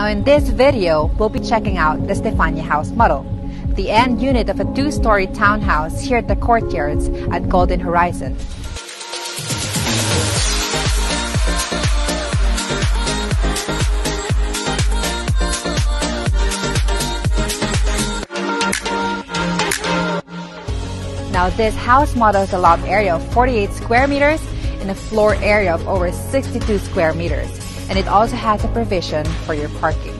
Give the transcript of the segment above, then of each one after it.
Now in this video, we'll be checking out the Stefania House model, the end unit of a two-story townhouse here at the courtyards at Golden Horizon. Now this house model has a lot area of 48 square meters and a floor area of over 62 square meters. And it also has a provision for your parking.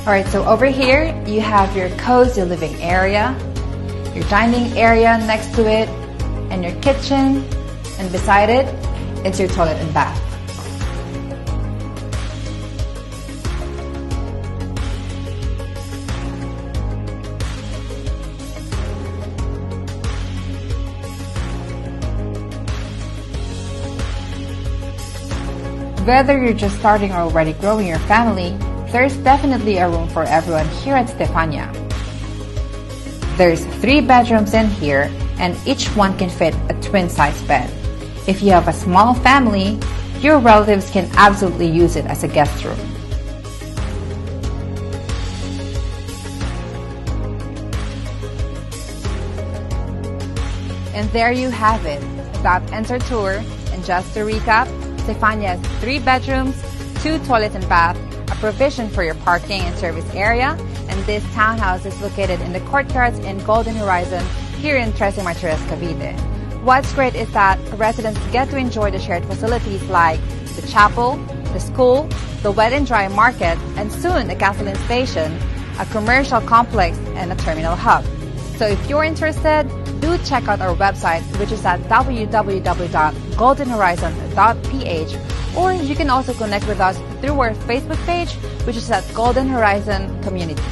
Alright, so over here you have your cozy living area, your dining area next to it, and your kitchen, and beside it, it's your toilet and bath. Whether you're just starting or already growing your family, there's definitely a room for everyone here at Stefania. There's three bedrooms in here, and each one can fit a twin size bed. If you have a small family, your relatives can absolutely use it as a guest room. And there you have it. That our tour. And just to recap, Stefania has three bedrooms, two toilets and bath, a provision for your parking and service area, and this townhouse is located in the courtyards in Golden Horizon here in Trece Martires, Cavite. What's great is that residents get to enjoy the shared facilities like the chapel, the school, the wet and dry market, and soon a gasoline station, a commercial complex, and a terminal hub. So if you're interested, do check out our website, which is at www.goldenhorizon.ph, or you can also connect with us through our Facebook page, which is at Golden Horizon Community.